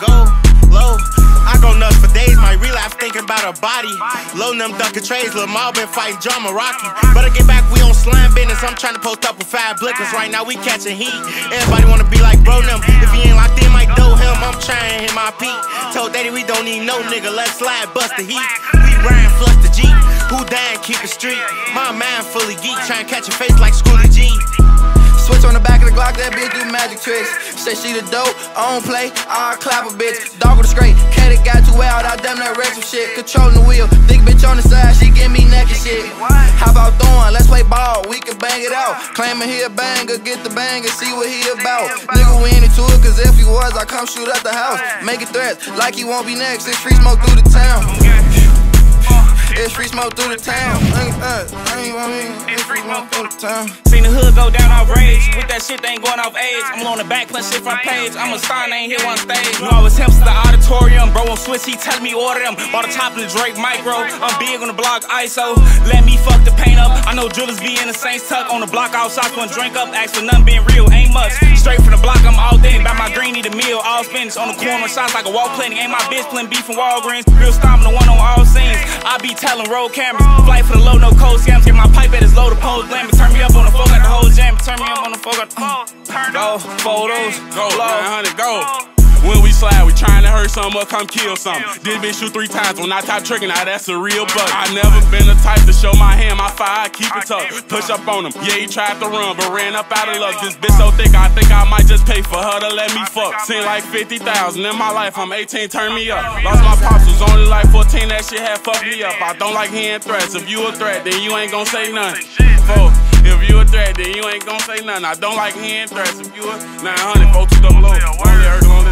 Go. Low. I go nuts for days, my thinking about a body. Low them ducking trays, Lil Mal been fighting drama Rocky. Better get back, we on slime business. I'm trying to post up with five blickers. Right now we catching heat. Everybody wanna be like bro them. If he ain't locked in, might do him. I'm trying to hit my peak. Told daddy we don't need no nigga, let's slide, bust the heat. We ran, flush the Jeep. Who dying, keep it street. My mind fully geek, trying to catch a face like Schoolie G. Switch on the back of the Glock, that bitch do magic tricks. Say she the dope, I don't play, I clap a bitch. Dog with a straight, cat it got wild, I damn that wreck some shit. Controlling the wheel, thick bitch on the side, she give me and shit. How about throwing, let's play ball, we can bang it out. Claiming he a banger, get the bang and see what he about. Nigga, we ain't into it, cause if he was, I come shoot at the house. Making threats, like he won't be next, it's free smoke through the town. It's free smoke through the town. It's free smoke through the town. Seen the hood go down outrage. With that shit, they ain't going off age. I'm on the back, putting shit front page. I'm a star, ain't here on stage. You I was to the auditorium. Bro on Swiss, he tell me order them. Bought a top of the Draco micro. I'm big on the block ISO. Let me fuck the paint up. I know drillers be in the Saints tuck. On the block outside, one drink up. Ask for nothing being real, ain't much. Straight from the block, I'm all day. Buy my green, need a meal. All spinach on the corner, shots like a wall plenty. Ain't my bitch playing beef from Walgreens. Real stomping the one on all scenes. I be telling roll cameras. Flight for the low, no cold scams. Get my pipe at his low to pose glam. Turn me up on the phone, got the whole jam. Turn me up on the phone, got the uh, Go, photos, go, 900, go. When we slide, we trying hurt or come kill some. This bitch shoot three times when I top trigger, now that's a real bug. I never been the type to show my hand, my fire, keep it tough. Push up on him, yeah, he tried to run, but ran up out of luck. This bitch so thick, I think I might just pay for her to let me fuck. Seen like 50,000 in my life, I'm 18, turn me up. Lost my pops, was only like 14, that shit had fucked me up. I don't like hearing threats, if you a threat, then you ain't gon' say nothing. Four. If you a threat, then you ain't gon' say nothing. I don't like hearing threats. If you a 900, 42 double O,